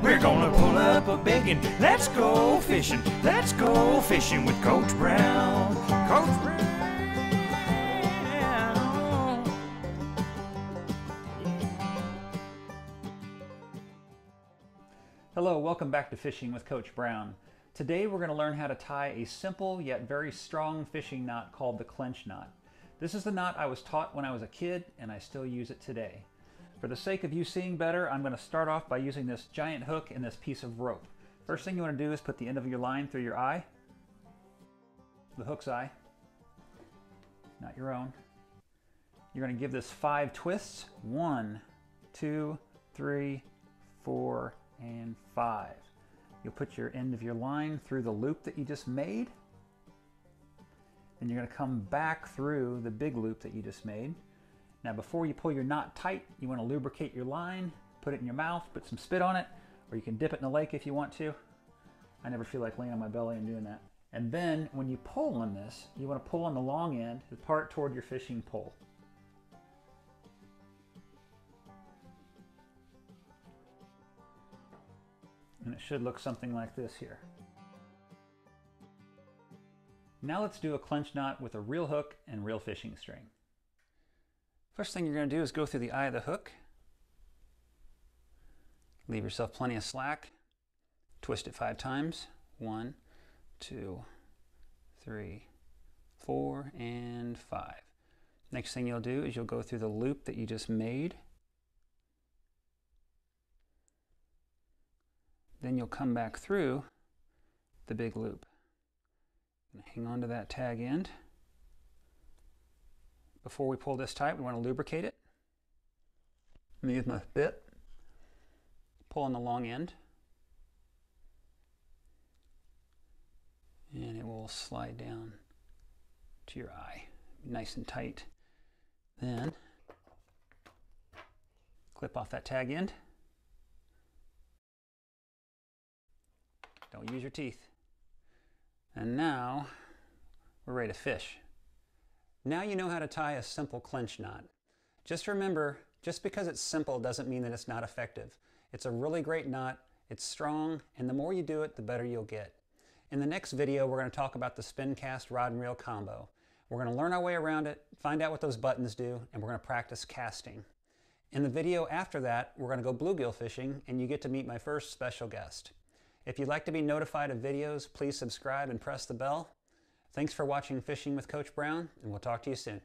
We're gonna pull up a biggun. Let's go fishing. Let's go fishing with Coach Brown. Coach Brown. Hello, welcome back to Fishing with Coach Brown. Today we're going to learn how to tie a simple yet very strong fishing knot called the clinch knot. This is the knot I was taught when I was a kid and I still use it today. For the sake of you seeing better, I'm going to start off by using this giant hook and this piece of rope. First thing you want to do is put the end of your line through your eye, the hook's eye, not your own. You're going to give this five twists. One, two, three, four, and five. You'll put your end of your line through the loop that you just made. Then you're going to come back through the big loop that you just made. Now before you pull your knot tight, you want to lubricate your line, put it in your mouth, put some spit on it, or you can dip it in the lake if you want to. I never feel like laying on my belly and doing that. And then when you pull on this, you want to pull on the long end, the part toward your fishing pole. And it should look something like this here. Now let's do a clinch knot with a real hook and real fishing string. First thing you're going to do is go through the eye of the hook. Leave yourself plenty of slack. Twist it five times. One, two, three, four, and five. Next thing you'll do is you'll go through the loop that you just made. Then you'll come back through the big loop. Hang on to that tag end. Before we pull this tight, we want to lubricate it. Let me use my bit. Pull on the long end. And it will slide down to your eye. Nice and tight. Then clip off that tag end. Don't use your teeth. And now we're ready to fish. Now you know how to tie a simple clinch knot. Just remember, just because it's simple doesn't mean that it's not effective. It's a really great knot, it's strong, and the more you do it, the better you'll get. In the next video, we're going to talk about the spin cast rod and reel combo. We're going to learn our way around it, find out what those buttons do, and we're going to practice casting. In the video after that, we're going to go bluegill fishing, and you get to meet my first special guest. If you'd like to be notified of videos, please subscribe and press the bell. Thanks for watching Fishing with Coach Brown, and we'll talk to you soon.